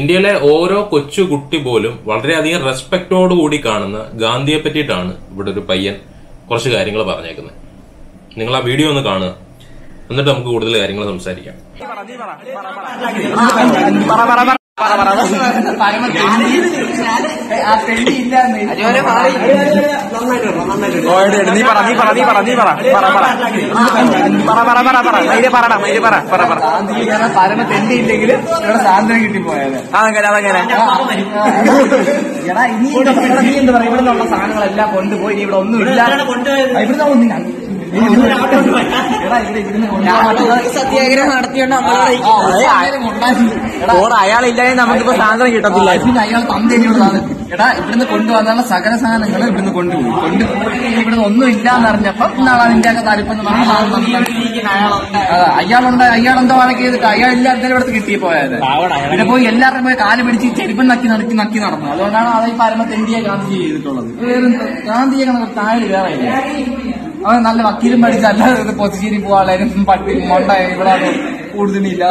ഇന്ത്യയിലെ ഓരോ കൊച്ചു കുട്ടി പോലും വളരെയധികം റെസ്പെക്ടോട് കൂടി കാണുന്ന ഗാന്ധിയെ പറ്റിയിട്ടാണ് ഇവിടെ ഒരു പയ്യൻ കുറച്ച് കാര്യങ്ങൾ പറഞ്ഞേക്കുന്നത് നിങ്ങൾ ആ വീഡിയോ ഒന്ന് കാണുക എന്നിട്ട് നമുക്ക് കൂടുതൽ കാര്യങ്ങൾ സംസാരിക്കാം നീ പറ നീ പറ നീ പറ നീ പറ. പറ പറ പറ. പറ പറ പറ മൈര് പറടാ മൈര് പറ പറ. പറ പരമ തെണ്ടിയില്ലെങ്കിൽ ഇവിടെ സ്വാതന്ത്ര്യം കിട്ടിപ്പോയത് അതങ്ങനെ. അതങ്ങനെ എടാ ഇനി എന്താ പറയാ, നീ എന്താ പറയാ ഇവിടെ നിന്നുള്ള സാധനങ്ങളെല്ലാം കൊണ്ടുപോയി ഇനി ഇവിടെ ഒന്നും ഇല്ല ഇവിടെ സത്യാഗ്രഹം നടത്തിയോണ്ട് ഓർ അയാളില്ലാതെ നമുക്കിപ്പോ സാധനം കിട്ടത്തില്ല. അയാൾ തന്തേനിയോടാണ് എടാ ഇവിടുന്ന് കൊണ്ടുവന്നുള്ള സകല സാധനങ്ങൾ ഇവിടുന്ന് കൊണ്ടുപോയി കൊണ്ടുപോയി ഇവിടെ ഒന്നും ഇല്ലാന്ന് അറിഞ്ഞപ്പോ നാളെ അതിന്റെ ഒക്കെ താല്പര്യം അയാളുണ്ട് അയാളെന്തോ വഴക്ക് ചെയ്തിട്ട് അയാൾ എല്ലാവരുടെയും ഇവിടുത്തെ കിട്ടി പോയത്. പിന്നെ പോയി എല്ലാവരും പോയി കാൽ പിടിച്ച് ചെരുപ്പം നക്കി നടക്കി നക്കി നടന്നു. അതുകൊണ്ടാണ് അതായത് പരമത്തെ പരമ തെണ്ടിയെ ഗാന്ധി ചെയ്തിട്ടുള്ളത്. വേറെ ഗാന്ധിയെ കണക്ക് താഴെ വേറെ അവൻ നല്ല വക്കീലും പഠിച്ച അല്ലാതെ പൊസിഷനിൽ പോവാളായിരുന്നു. പട്ടി മൊണ്ട ഇവിടെ കൂടുതലില്ല.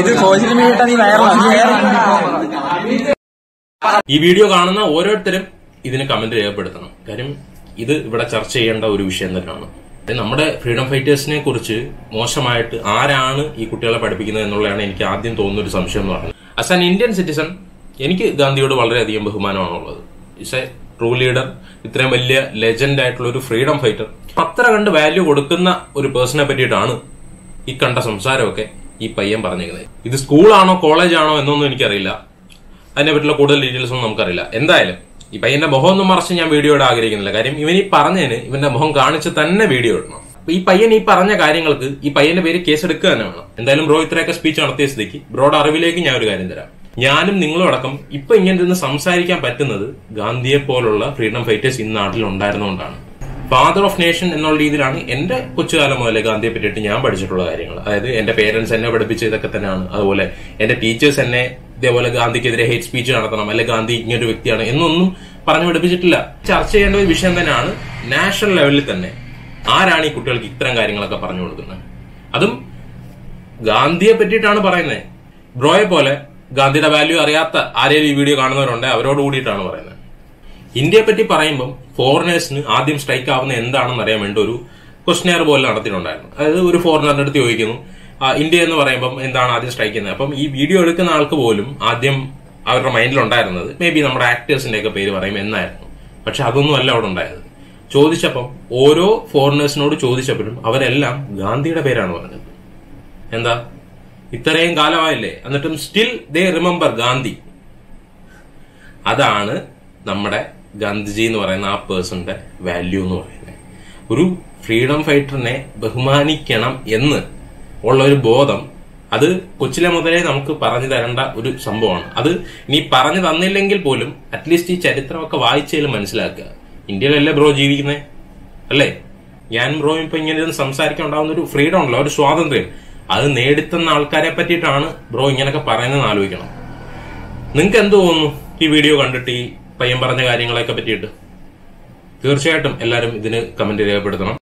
ഇത് സോഷ്യൽ മീഡിയ ഈ വീഡിയോ കാണുന്ന ഓരോരുത്തരും ഇതിന് കമന്റ് രേഖപ്പെടുത്തണം. കാര്യം ഇത് ഇവിടെ ചർച്ച ചെയ്യേണ്ട ഒരു വിഷയം തന്നെയാണ്. നമ്മുടെ ഫ്രീഡം ഫൈറ്റേഴ്സിനെ കുറിച്ച് മോശമായിട്ട് ആരാണ് ഈ കുട്ടികളെ പഠിപ്പിക്കുന്നത് എന്നുള്ളതാണ് എനിക്ക് ആദ്യം തോന്നുന്ന ഒരു സംശയം എന്ന് പറയുന്നത്. ആസ് ആൻ ഇന്ത്യൻ സിറ്റിസൺ എനിക്ക് ഗാന്ധിയോട് വളരെയധികം ബഹുമാനമാണുള്ളത്. ഇസ് എ ട്രൂ ലീഡർ ഇത്രയും വലിയ ലെജൻഡ് ആയിട്ടുള്ള ഒരു ഫ്രീഡം ഫൈറ്റർ പത്ര കണ്ട് വാല്യൂ കൊടുക്കുന്ന ഒരു പേഴ്സണെ പറ്റിയിട്ടാണ് ഈ കണ്ട സംസാരമൊക്കെ ഈ പയ്യൻ പറഞ്ഞിരിക്കുന്നത്. ഇത് സ്കൂളാണോ കോളേജാണോ എന്നൊന്നും എനിക്കറിയില്ല. അതിനെ പറ്റിയുള്ള കൂടുതൽ ഡീറ്റെയിൽസ് ഒന്നും നമുക്കറിയില്ല. എന്തായാലും ഈ പയ്യന്റെ മുഖം ഒന്നും മറച്ച് ഞാൻ വീഡിയോ ഇടാൻ ആഗ്രഹിക്കുന്നില്ല. കാര്യം ഇവൻ ഈ പറഞ്ഞതിന് ഇവന്റെ മുഖം കാണിച്ച് തന്നെ വീഡിയോ ഇടണം. ഈ പയ്യൻ ഈ പറഞ്ഞ കാര്യങ്ങൾക്ക് ഈ പയ്യന്റെ പേര് കേസ് എടുക്കുക തന്നെ വേണം. എന്തായാലും ബ്രോ ഇത്രയൊക്കെ സ്പീച്ച് നടത്തിയ സ്ഥിതിക്ക്. ബ്രോയുടെ അറിവിലേക്ക് ഞാൻ ഒരു കാര്യം തരാം. ഞാനും നിങ്ങളോടക്കം ഇപ്പൊ ഇങ്ങനെ ഇരുന്ന് സംസാരിക്കാൻ പറ്റുന്നത് ഗാന്ധിയെ പോലുള്ള ഫ്രീഡം ഫൈറ്റേഴ്സ് ഈ നാട്ടിൽ ഉണ്ടായിരുന്നുകൊണ്ടാണ് ഫാദർ ഓഫ് നേഷൻ എന്നുള്ള രീതിയിലാണ് എന്റെ കൊച്ചുകാലം മുതലേ ഗാന്ധിയെ പറ്റിയിട്ട് ഞാൻ പഠിച്ചിട്ടുള്ള കാര്യങ്ങൾ. അതായത് എന്റെ പേരൻസ് എന്നെ പഠിപ്പിച്ച ഇതൊക്കെ തന്നെയാണ്. അതുപോലെ എന്റെ ടീച്ചേഴ്സ് എന്നെ ഇതേപോലെ ഗാന്ധിക്കെതിരെ ഹേറ്റ് സ്പീച്ച് നടത്തണം അല്ലെ ഗാന്ധി ഇങ്ങനൊരു വ്യക്തിയാണ് എന്നൊന്നും പറഞ്ഞു പഠിപ്പിച്ചിട്ടില്ല. ചർച്ച ചെയ്യേണ്ട ഒരു വിഷയം തന്നെയാണ് നാഷണൽ ലെവലിൽ തന്നെ ആരാണ് ഈ കുട്ടികൾക്ക് ഇത്തരം കാര്യങ്ങളൊക്കെ പറഞ്ഞു കൊടുക്കുന്നത്. അതും ഗാന്ധിയെ പറ്റിയിട്ടാണ് പറയുന്നത്. ബ്രോയെ പോലെ ഗാന്ധിയുടെ വാല്യൂ അറിയാത്ത ആരെങ്കിലും ഈ വീഡിയോ കാണുന്നവരുണ്ട് അവരോട് കൂടിയിട്ടാണ് പറയുന്നത്. ഇന്ത്യയെ പറ്റി പറയുമ്പം ഫോറിനേഴ്സിന് ആദ്യം സ്ട്രൈക്ക് ആവുന്ന എന്താണെന്ന് അറിയാൻ വേണ്ടി ഒരു ക്വസ്റ്റനെയർ പോലെ നടത്തിയിട്ടുണ്ടായിരുന്നു. അതായത് ഒരു ഫോറിനറിന്റെ അടുത്ത് ചോദിക്കുന്നു ഇന്ത്യ എന്ന് പറയുമ്പം എന്താണ് ആദ്യം സ്ട്രൈക്ക് ചെയ്യുന്നത്? അപ്പം ഈ വീഡിയോ എടുക്കുന്ന ആൾക്ക് പോലും ആദ്യം അവരുടെ മൈൻഡിൽ ഉണ്ടായിരുന്നത് മേ ബി നമ്മുടെ ആക്ടേഴ്സിന്റെ ഒക്കെ പേര് പറയും എന്നായിരുന്നു. പക്ഷെ അതൊന്നും അല്ല അവിടെ ഉണ്ടായത്. ചോദിച്ചപ്പം ഓരോ ഫോറിനേഴ്സിനോട് ചോദിച്ചപ്പോഴും അവരെല്ലാം ഗാന്ധിയുടെ പേരാണ് പറഞ്ഞത്. എന്താ? ഇത്രയും കാലമായില്ലേ? എന്നിട്ടും സ്റ്റിൽ ദേ റിമെമ്പർ ഗാന്ധി. അതാണ് നമ്മുടെ ഗാന്ധിജി എന്ന് പറയുന്ന ആ പേഴ്സന്റെ വാല്യൂ എന്ന് പറയുന്നത്. ഒരു ഫ്രീഡം ഫൈറ്ററിനെ ബഹുമാനിക്കണം എന്ന് ഉള്ള ഒരു ബോധം അത് കൊച്ചിലെ മുതലേ നമുക്ക് പറഞ്ഞു തരേണ്ട ഒരു സംഭവമാണ്. അത് ഇനി പറഞ്ഞു തന്നില്ലെങ്കിൽ പോലും അറ്റ്ലീസ്റ്റ് ഈ ചരിത്രമൊക്കെ വായിച്ചാലും മനസ്സിലാക്കുക. ഇന്ത്യയിലല്ലേ ബ്രോ ജീവിക്കുന്നത് അല്ലേ? ഞാൻ ബ്രോ ഇപ്പൊ ഇങ്ങനെ സംസാരിക്കാൻ ഉണ്ടാകുന്ന ഒരു ഫ്രീഡം ഉണ്ടല്ലോ ഒരു സ്വാതന്ത്ര്യം. അത് നേടിത്തന്ന ആൾക്കാരെ പറ്റിയിട്ടാണ് ബ്രോ ഇങ്ങനെയൊക്കെ പറയുന്നതെന്ന് ആലോചിക്കണം. നിങ്ങൾക്ക് എന്ത് തോന്നുന്നു? ഈ വീഡിയോ കണ്ടിട്ട് ഈ പയ്യൻ പറഞ്ഞ കാര്യങ്ങളെയൊക്കെ പറ്റിയിട്ട്? തീർച്ചയായിട്ടും എല്ലാവരും ഇതിന് കമന്റ് രേഖപ്പെടുത്തണം.